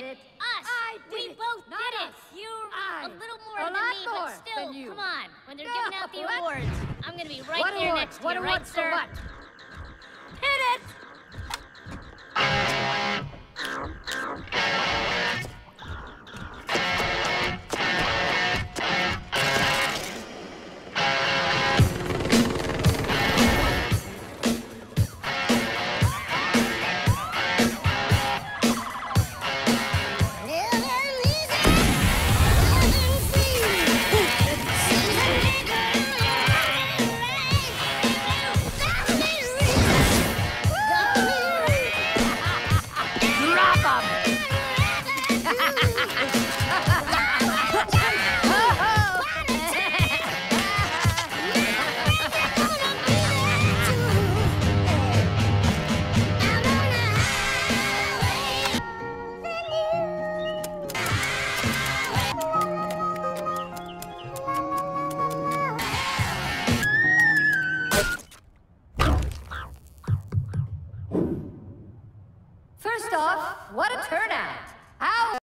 did it. Us. I did we it. both Not did us. it. You I. a little more a than me, but still, come on. When they're no. giving out the what? awards, I'm gonna be right what there awards? next to what you, right, sir? For what? First off, what a turnout! How